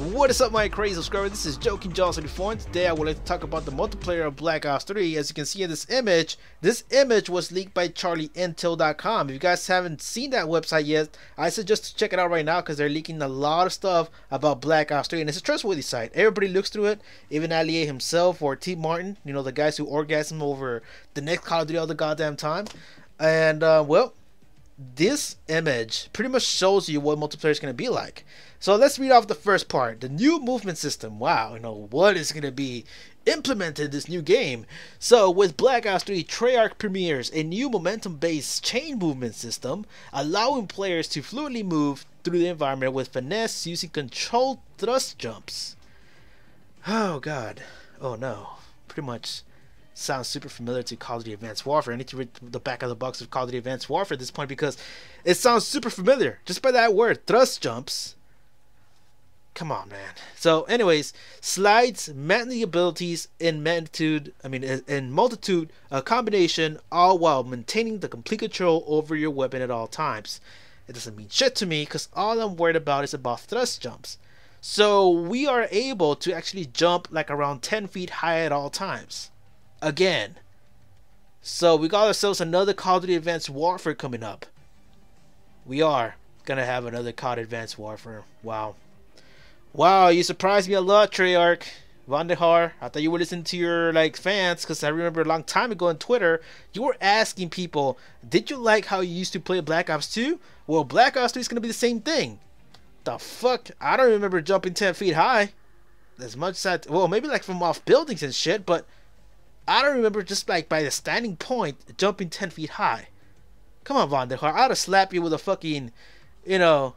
What is up my crazy subscribers, this is JoeKINGgiant 74 and today I would like to talk about the multiplayer of Black Ops 3. As you can see in this image, this image was leaked by CharlieIntel.com. If you guys haven't seen that website yet, I suggest to check it out right now because they're leaking a lot of stuff about Black Ops 3 and it's a trustworthy site. Everybody looks through it, even Ali-A himself or TmarTn, you know the guys who orgasm over the next Call of Duty all the goddamn time. And uh, well, this image pretty much shows you what multiplayer is going to be like. So let's read off the first part. The new movement system. Wow, you know, what is going to be implemented in this new game? So with Black Ops 3, Treyarch premieres a new momentum-based chain movement system, allowing players to fluidly move through the environment with finesse using controlled thrust jumps. Oh god. Oh no. Pretty much sounds super familiar to Call of Duty Advanced Warfare. I need to read the back of the box of Call of Duty Advanced Warfare at this point because it sounds super familiar just by that word, thrust jumps. Come on, man. So, anyways, slides, the abilities in magnitude, I mean, in multitude, a combination, all while maintaining the complete control over your weapon at all times. It doesn't mean shit to me because all I'm worried about is about thrust jumps. So, we are able to actually jump like around 10 feet high at all times again. So we got ourselves another Call of Duty Advanced Warfare coming up. We are gonna have another Duty Advanced Warfare. Wow. Wow, you surprised me a lot, Treyarch. Vonderhaar, I thought you were listening to your like fans because I remember a long time ago on Twitter, you were asking people, did you like how you used to play Black Ops 2? Well, Black Ops 3 is gonna be the same thing. The fuck? I don't remember jumping 10 feet high. As much as I, well, maybe like from off buildings and shit, but I don't remember just like by the standing point jumping 10 feet high. Come on, Vonderhaar. I'd have slapped you with a fucking, you know,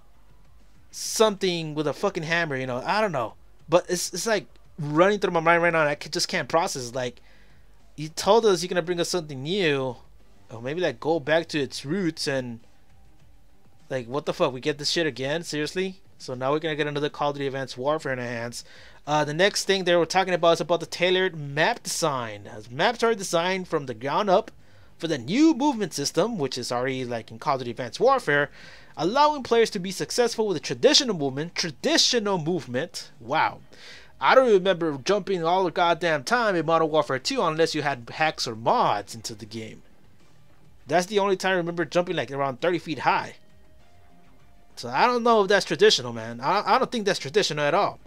something with a fucking hammer, you know. I don't know. But it's, it's like running through my mind right now. I just can't process. Like, you told us you're going to bring us something new. Or maybe like go back to its roots and. Like, what the fuck? We get this shit again? Seriously? So now we're to get another Call of Duty Advanced Warfare in our hands. Uh, the next thing they were talking about is about the tailored map design. As maps are designed from the ground up for the new movement system, which is already like in Call of Duty Advanced Warfare, allowing players to be successful with a traditional movement. Traditional movement. Wow. I don't remember jumping all the goddamn time in Modern Warfare 2 unless you had hacks or mods into the game. That's the only time I remember jumping like around 30 feet high. So I don't know if that's traditional, man. I, I don't think that's traditional at all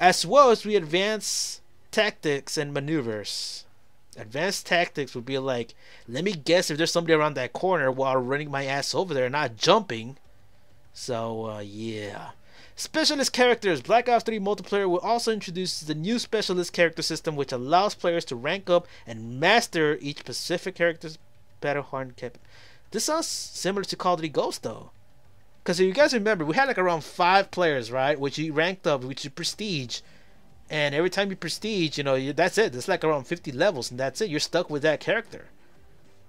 as well as we advance tactics and maneuvers. Advanced tactics would be like, let me guess if there's somebody around that corner while running my ass over there, not jumping. So, uh, yeah. Specialist characters. Black Ops 3 multiplayer will also introduce the new specialist character system, which allows players to rank up and master each specific character's battle hardened cap. This sounds similar to Call of Duty Ghost, though. Because you guys remember, we had like around five players, right? Which you ranked up, which is prestige. And every time you prestige, you know, you, that's it. It's like around 50 levels, and that's it. You're stuck with that character.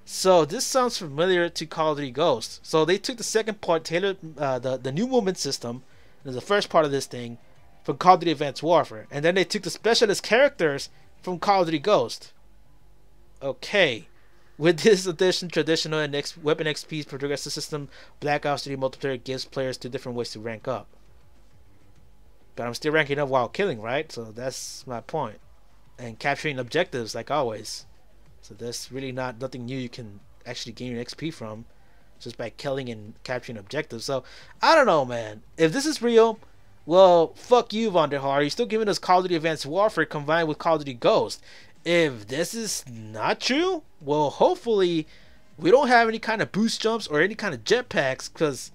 So this sounds familiar to Call of Duty Ghost. So they took the second part, tailored uh, the the new movement system, and the first part of this thing, from Call of Duty Advanced Warfare, and then they took the specialist characters from Call of Duty Ghost. Okay, with this addition, traditional and Weapon XP's progressive system, Black Ops 3 multiplayer gives players two different ways to rank up. But I'm still ranking up while killing, right? So that's my point. And capturing objectives, like always. So that's really not nothing new you can actually gain your XP from, just by killing and capturing objectives. So I don't know, man. If this is real, well, fuck you, Vonderhaar. You're still giving us Call of Duty Advanced Warfare combined with Call of Duty Ghost if this is not true, well, hopefully we don't have any kind of boost jumps or any kind of jetpacks because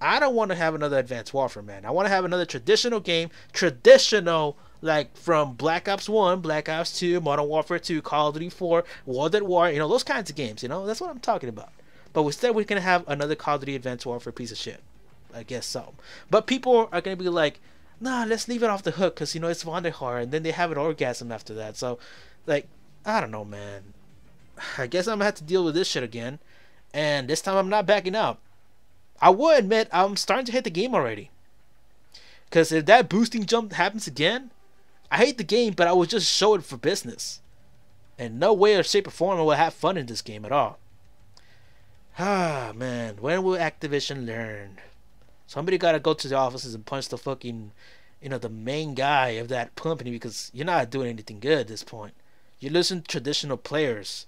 I don't want to have another Advanced Warfare, man. I want to have another traditional game, traditional like from Black Ops 1, Black Ops 2, Modern Warfare 2, Call of Duty 4, World at War, you know, those kinds of games, you know, that's what I'm talking about. But instead, we're going to have another Call of Duty Advanced Warfare piece of shit. I guess so. But people are going to be like, nah, let's leave it off the hook because, you know, it's Vonderhaar, and then they have an orgasm after that. So like, I don't know, man. I guess I'm gonna have to deal with this shit again. And this time I'm not backing up. I will admit I'm starting to hate the game already. Cause if that boosting jump happens again, I hate the game, but I will just show it for business. And no way or shape or form I will have fun in this game at all. Ah man, when will Activision learn? Somebody gotta go to the offices and punch the fucking you know, the main guy of that company because you're not doing anything good at this point. You're losing traditional players.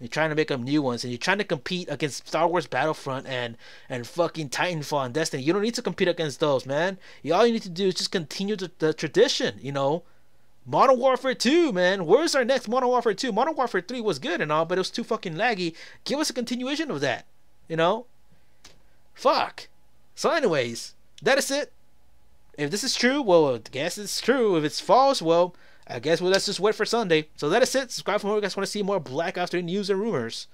You're trying to make up new ones, and you're trying to compete against Star Wars Battlefront and and fucking Titanfall and Destiny. You don't need to compete against those, man. You, all you need to do is just continue the, the tradition. You know, Modern Warfare 2, man. Where's our next Modern Warfare 2? Modern Warfare 3 was good and all, but it was too fucking laggy. Give us a continuation of that. You know? Fuck. So, anyways, that is it. If this is true, well, I guess it's true. If it's false, well, I guess well, let's just wait for Sunday. So that is it. Subscribe for more. You guys want to see more Black Ops 3 news and rumors.